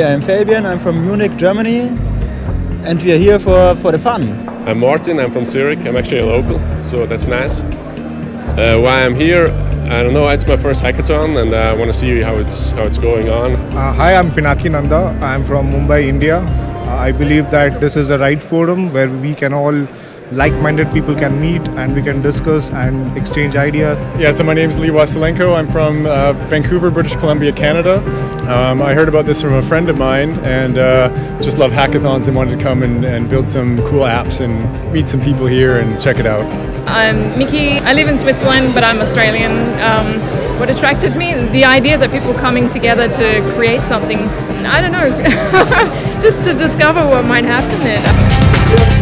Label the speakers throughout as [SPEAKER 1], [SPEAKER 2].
[SPEAKER 1] I'm Fabian, I'm from Munich, Germany, and we are here for, for the fun.
[SPEAKER 2] I'm Martin, I'm from Zurich, I'm actually a local, so that's nice. Uh, why I'm here, I don't know, it's my first hackathon and I want to see how it's, how it's going on.
[SPEAKER 3] Uh, hi, I'm Pinaki Nanda, I'm from Mumbai, India. Uh, I believe that this is a right forum where we can all like-minded people can meet and we can discuss and exchange ideas.
[SPEAKER 4] Yeah, so my name is Lee Wasilenko. I'm from uh, Vancouver, British Columbia, Canada. Um, I heard about this from a friend of mine and uh, just love hackathons and wanted to come and, and, build some cool apps and meet some people here and check it out.
[SPEAKER 5] I'm Miki. I live in Switzerland, but I'm Australian. Um, what attracted me, the idea that people coming together to create something, I don't know, just to discover what might happen there.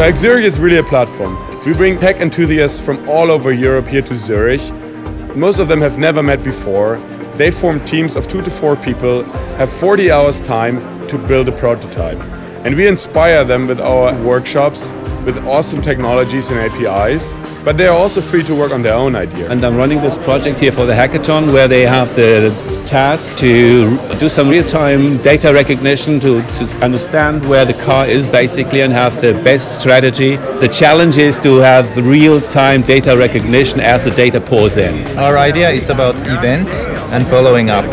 [SPEAKER 6] So Hack is really a platform. We bring tech enthusiasts from all over Europe here to Zurich. Most of them have never met before. They form teams of two to four people, have 40 hours time to build a prototype. And we inspire them with our workshops, with awesome technologies and APIs, but they are also free to work on their own idea.
[SPEAKER 7] And I'm running this project here for the hackathon where they have the task to do some real-time data recognition to, to understand where the car is basically and have the best strategy. The challenge is to have real-time data recognition as the data pours in.
[SPEAKER 8] Our idea is about events and following up.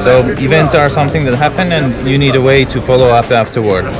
[SPEAKER 8] So events are something that happen and you need a way to follow up afterwards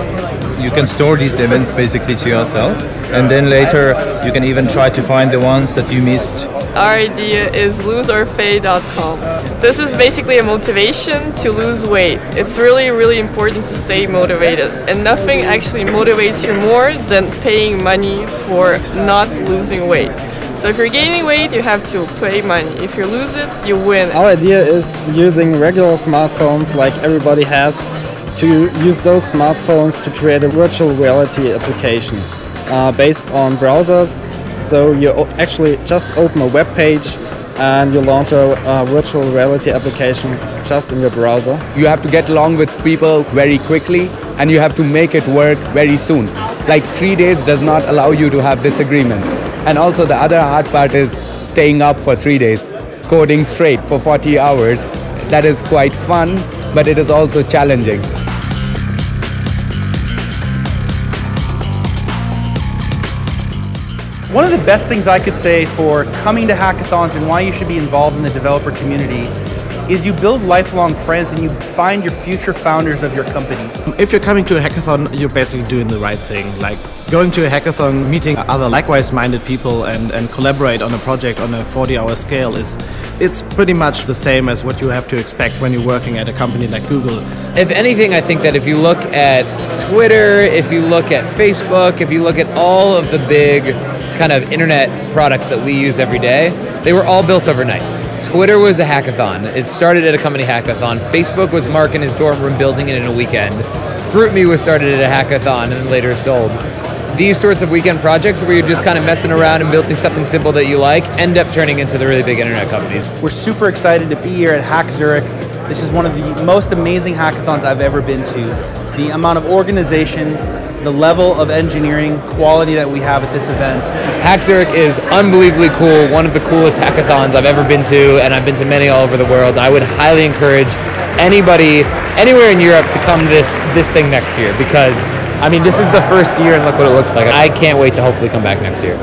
[SPEAKER 8] you can store these events basically to yourself and then later you can even try to find the ones that you missed.
[SPEAKER 9] Our idea is loseorfade.com. This is basically a motivation to lose weight. It's really, really important to stay motivated and nothing actually motivates you more than paying money for not losing weight. So if you're gaining weight, you have to pay money. If you lose it, you win.
[SPEAKER 1] Our idea is using regular smartphones like everybody has to use those smartphones to create a virtual reality application uh, based on browsers. So you actually just open a web page and you launch a, a, virtual reality application just in your browser.
[SPEAKER 10] You have to get along with people very quickly and you have to make it work very soon. Like three days does not allow you to have disagreements. And also the other hard part is staying up for three days, coding straight for 40 hours. That is quite fun, but it is also challenging.
[SPEAKER 11] One of the best things I could say for coming to hackathons and why you should be involved in the developer community is you build lifelong friends and you find your future founders of your company.
[SPEAKER 12] If you're coming to a hackathon, you're basically doing the right thing. Like going to a hackathon, meeting other likewise minded people and, and collaborate on a project on a 40 hour scale is it's pretty much the same as what you have to expect when you're working at a company like Google.
[SPEAKER 13] If anything, I think that if you look at Twitter, if you look at Facebook, if you look at all of the big kind of internet products that we use every day, they were all built overnight. Twitter was a hackathon. It started at a company hackathon. Facebook was Mark in his dorm room building it in a weekend. GroupMe was started at a hackathon and then later sold. These sorts of weekend projects where you're just kind of messing around and building something simple that you like end up turning into the really big internet companies.
[SPEAKER 11] We're super excited to be here at Hack Zurich. This is one of the most amazing hackathons I've ever been to. The amount of organization, the level of engineering quality that we have at this event.
[SPEAKER 13] Hack Zurich is unbelievably cool, one of the coolest hackathons I've ever been to, and I've been to many all over the world. I would highly encourage anybody anywhere in Europe to come to this this thing next year because I mean this is the first year and look what it looks like. I can't wait to hopefully come back next year.